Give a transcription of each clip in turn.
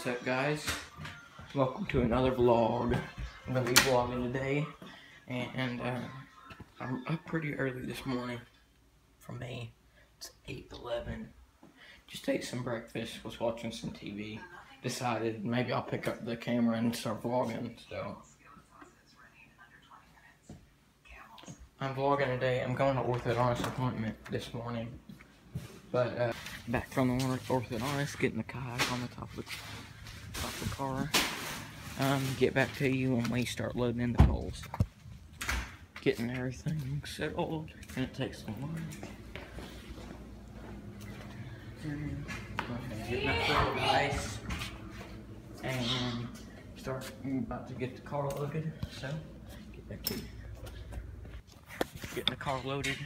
What's up guys? Welcome to another vlog. I'm gonna be vlogging today and uh, I'm up pretty early this morning for me. It's 8.11. Just ate some breakfast, was watching some TV. Decided maybe I'll pick up the camera and start vlogging, so. I'm vlogging today. I'm going to orthodontist appointment this morning. But uh, back from the orthodontist, getting the kayak on the top of the, top of the car. Um, get back to you when we start loading in the poles. Getting everything settled, and it takes some time. Get my full ice, and start about to get the car loaded. So, get back to you. Getting the car loaded.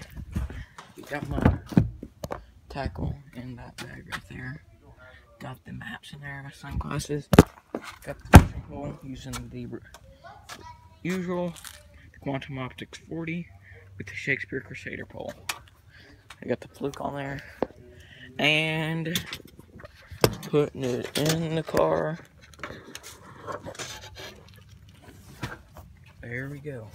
We got my tackle in that bag right there. Got the maps in there, my sunglasses. Got the pole using the usual Quantum Optix 40 with the Shakespeare Crusader pole. I got the fluke on there. And putting it in the car. There we go.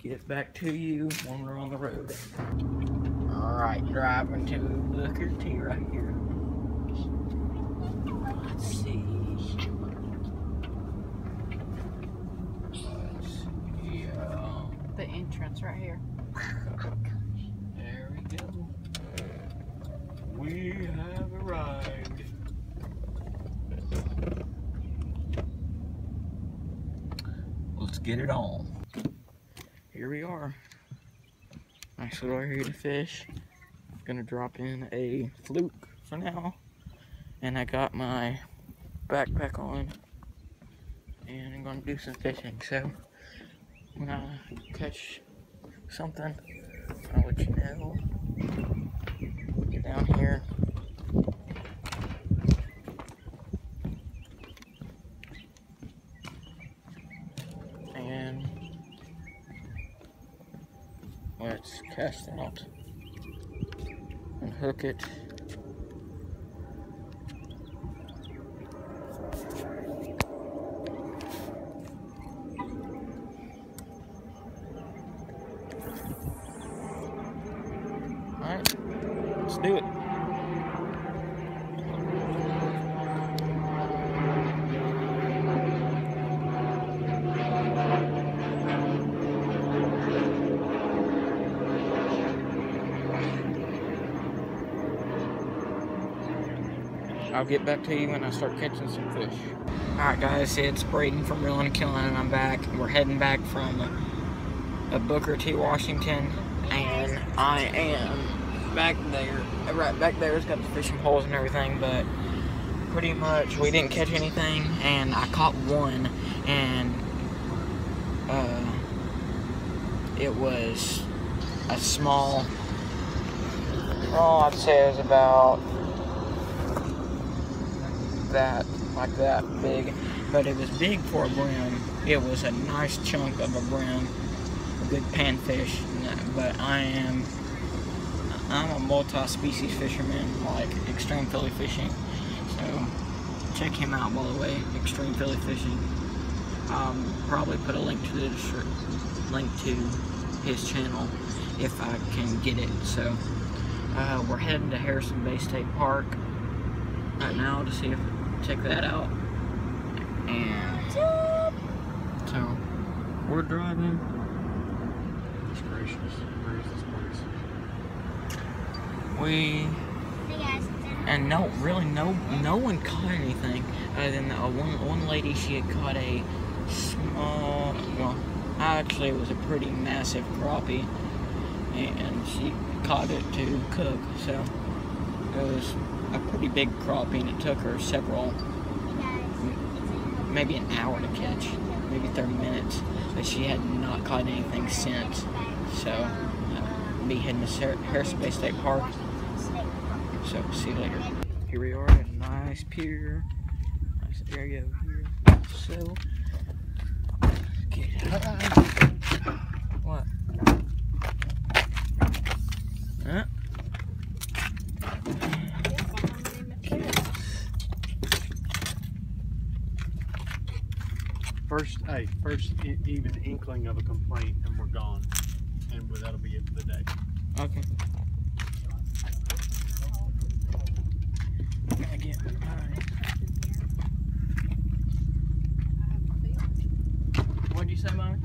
Get back to you when we're on the road. Alright, driving to Booker T right here. Let's see. Let's see. Uh, The entrance right here. there we go. We have arrived. Let's get it on. Here we are. Nice little area to fish. Gonna drop in a fluke for now. And I got my backpack on. And I'm gonna do some fishing. So when I catch something, I'll let you know. Get down here. And cast out and hook it. Alright, let's do it. I'll get back to you when I start catching some fish. Alright guys, it's Braden from Reelin' N Killin' and I'm back. We're heading back from uh, Booker T. Washington and I am back there. Right back there it's got the fishing poles and everything, but pretty much we didn't catch anything and I caught one and uh, it was a small, oh I'd say it was about that, like that big, but it was big for a brim. It was a nice chunk of a brim, a good panfish. But I am, I'm a multi-species fisherman, like extreme Philly fishing. So check him out, by the way, extreme Philly fishing. Um, probably put a link to the link to his channel if I can get it. So uh, we're heading to Harrison Bay State Park right now to see if check that out. And so we're driving. Gracious. Where is this place? We and no, really no, no one caught anything other than uh, one one lady. She had caught a small, well, actually it was a pretty massive crappie, and she caught it to cook. So it was a pretty big crappie, and it took her several, maybe an hour to catch, maybe 30 minutes. But she had not caught anything since. So uh, be heading to Har- Harrison Bay State Park. So see you later. Here we are at a nice pier, nice area over here. So get high. What? Huh? Okay. First, hey, first e- even inkling of a complaint, and we're gone, and that'll be it for the day. Okay. What'd you say, Mommy?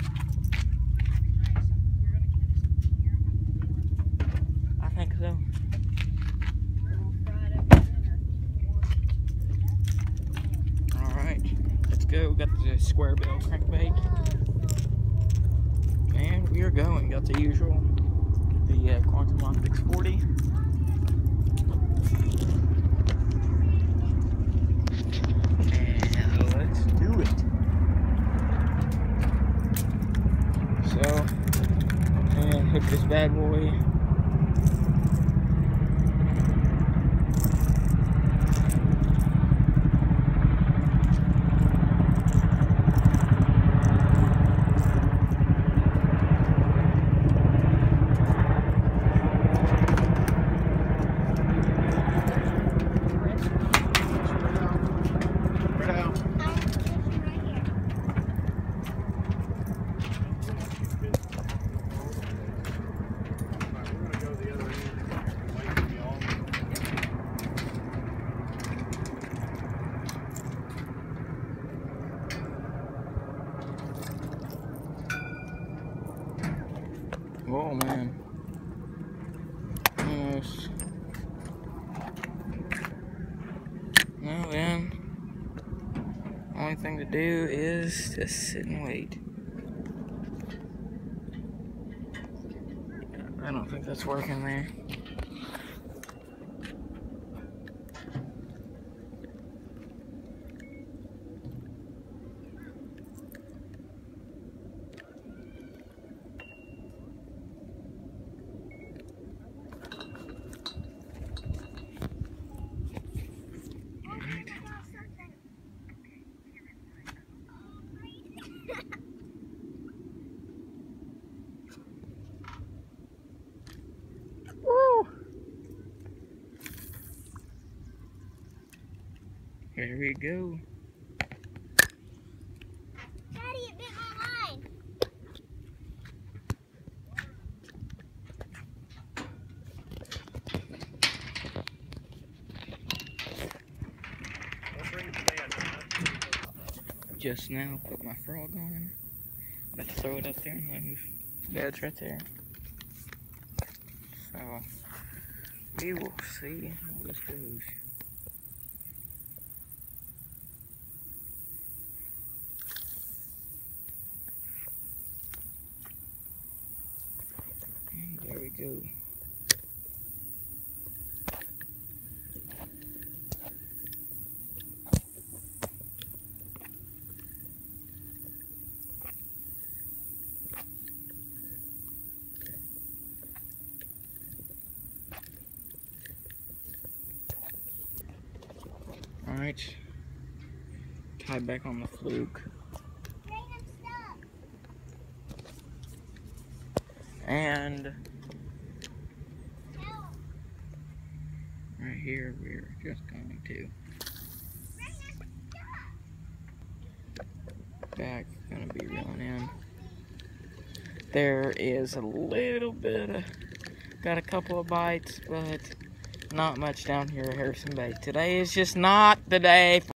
I think so. Alright, let's the square bill crankbait. And we are going. Got the usual. The uh, Quantum Optix 40. And let's do it. So, hook this bad boy. Spread out. I'm fishing right here. Alright, we're gonna go the other end. Wait for y'all. Oh man. Almost. Well then, only thing to do is just sit and wait. I don't think that's working there. Here we go. Daddy, it bit my line. Don't bring it to dad. Just now put my frog on. About to throw it up there and move. Yeah, it's right there. So we will see how this goes. And there we go. Alright. tie back on the fluke. And Help. right here we're just going to back gonna be reeling in. There is a little bit of got a couple of bites, but not much down here at Harrison Bay. Today is just not the day